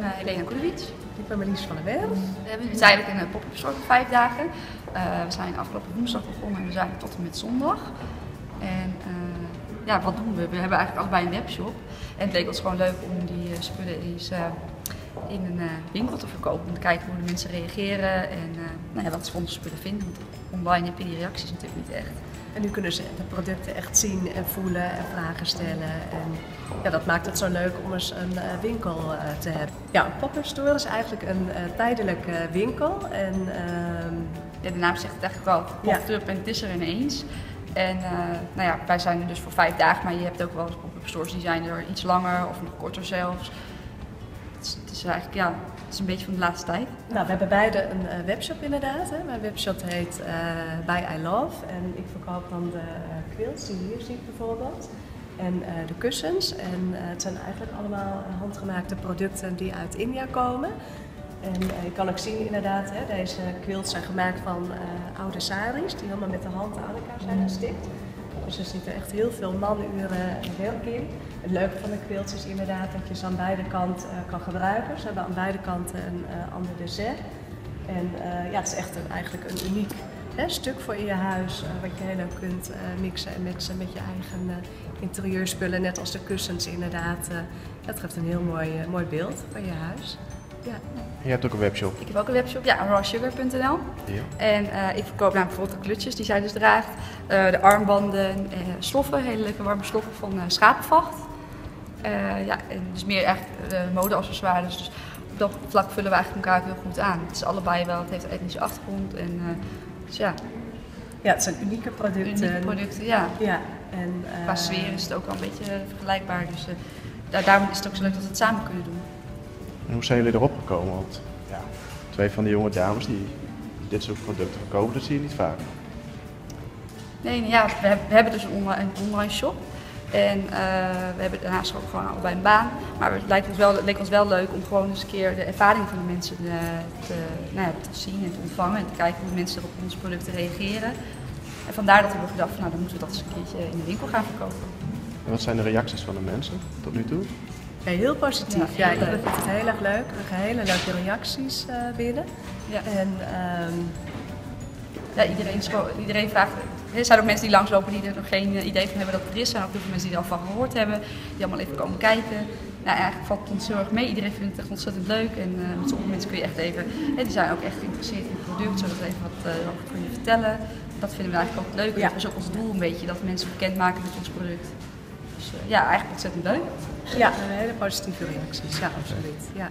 ben uh, Helena Kudovic. Ik ben Marlies van der Werf. We hebben nu tijdelijk een pop-up store voor vijf dagen. Uh, we zijn afgelopen woensdag begonnen en we zijn tot en met zondag. En ja, wat doen we? We hebben eigenlijk allebei een webshop. En het leek ons gewoon leuk om die spullen eens in een winkel te verkopen. Om te kijken hoe de mensen reageren en nou ja, wat ze van onze spullen vinden. Want online heb je die reacties natuurlijk niet echt. En nu kunnen ze de producten echt zien en voelen en vragen stellen. En ja, dat maakt het zo leuk om eens een uh, winkel te hebben. Ja, een pop-up store is eigenlijk een uh, tijdelijke winkel. En, ja, de naam zegt het eigenlijk wel, pop-up en het is er ineens. En nou ja, wij zijn er dus voor vijf dagen, maar je hebt ook wel eens pop-up stores die zijn er iets langer of nog korter zelfs. Het is, eigenlijk, ja, het is een beetje van de laatste tijd. Nou, we hebben beide een uh, webshop inderdaad. Hè. Mijn webshop heet uh, By I Love. En ik verkoop dan de uh, quilts die je hier ziet bijvoorbeeld. En de kussens. En het zijn eigenlijk allemaal handgemaakte producten die uit India komen. En je kan ook zien inderdaad, hè, deze quilts zijn gemaakt van oude saris die helemaal met de hand aan elkaar zijn gestikt. Dus er zitten echt heel veel manuren werk in. Het leuke van de quilts is inderdaad dat je ze aan beide kanten uh, kan gebruiken. Ze hebben aan beide kanten een uh, ander dessert. En uh, ja, het is echt een, eigenlijk een uniek hè, stuk voor in je huis. wat je heel leuk kunt mixen en mixen met je eigen interieurspullen. Net als de kussens inderdaad. dat geeft een heel mooi, mooi beeld van je huis. Ja. En je hebt ook een webshop? Ik heb ook een webshop, ja, rawsugar.nl. Ja. En uh, ik verkoop nou bijvoorbeeld de klutjes die zij dus draagt, uh, de armbanden, uh, sloffen, hele leuke warme sloffen van schapenvacht. ja, en dus meer echt mode-accessoires. Dus op dat vlak vullen we eigenlijk elkaar heel goed aan. Het is allebei wel, het heeft een etnische achtergrond en dus ja. Ja, het zijn unieke producten. Unieke producten, ja. ja. En, Qua sfeer is het ook wel een beetje vergelijkbaar. Dus daar, daarom is het ook zo leuk dat we het samen kunnen doen. En hoe zijn jullie erop gekomen? Want ja, twee van die jonge dames die dit soort producten verkopen, dat zie je niet vaak. Nee, ja, we hebben dus een online, een online shop. En uh, we hebben daarnaast ook gewoon allebei een baan. Maar het lijkt ons wel, het leek ons wel leuk om gewoon eens een keer de ervaring van de mensen uh, te, nou ja, te zien en te ontvangen. En te kijken hoe mensen op onze producten reageren. En vandaar dat we hebben gedacht, van, nou dan moeten we dat eens een keertje in de winkel gaan verkopen. En wat zijn de reacties van de mensen tot nu toe? Ja, heel positief. Ja, vind het heel erg leuk. We krijgen hele leuke reacties uh, binnen. Ja. En, um... ja, iedereen, iedereen vraagt. Er zijn ook mensen die langslopen die er nog geen eh, idee van hebben dat het er is. Er zijn ook heel veel mensen die er al van gehoord hebben, die allemaal even komen kijken. Nou, eigenlijk valt het ons heel erg mee. Iedereen vindt het echt ontzettend leuk. En uh, met sommige mensen kun je echt even. Hè, die zijn ook echt geïnteresseerd in het product, zodat we even wat uh, over kunnen vertellen. Dat vinden we eigenlijk ook leuk. Ja. Dat is ook ons doel een beetje, dat mensen bekend maken met ons product. Dus ja, eigenlijk ontzettend leuk. Ja, hele positieve reacties. Ja, absoluut. Ja.